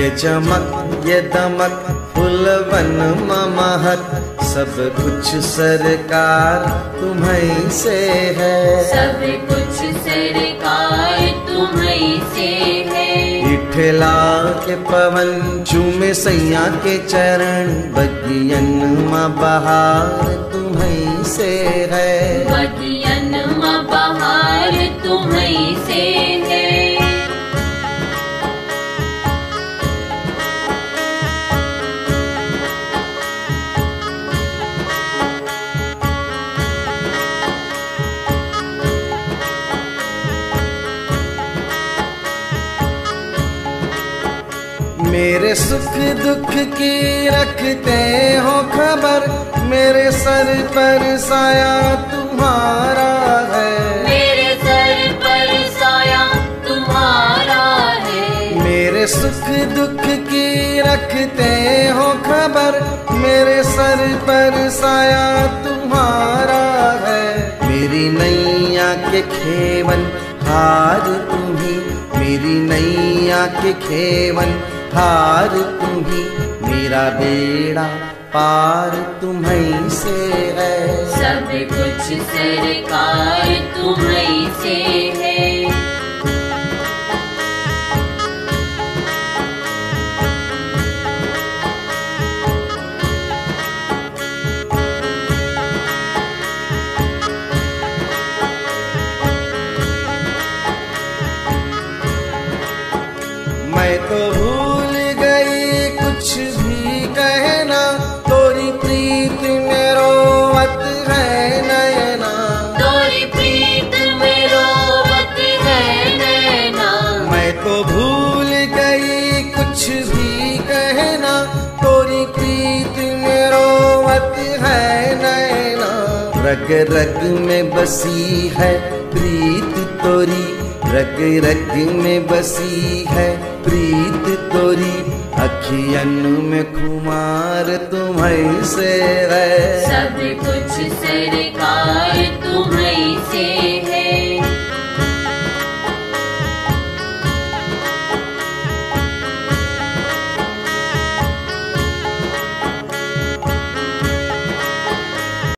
ये चमक ये दमक फुलवन ममहत सब कुछ सरकार तुम्हें से है। सब कुछ सरकार तुम्हीं से है। इठला के पवन चूमे सैया के चरण बगियन माँ बहार तुम्हें से है। बगियन मेरे सुख दुख की रखते हो खबर मेरे सर पर साया तुम्हारा है। मेरे सर पर साया तुम्हारा है। मेरे सुख दुख की रखते हो खबर मेरे सर पर साया तुम्हारा है। मेरी नैया के खेवन हार तुम्ही। मेरी नैया के खेवन हार तुम्ही मेरा बेड़ा पार तुम्हें से है। सब कुछ सरकार तुम्हें से है। रग रग में बसी है प्रीत तोरी। रग रग में बसी है प्रीत तोरी। अखियन में खुमार तुम्हें से है। सब कुछ सरकार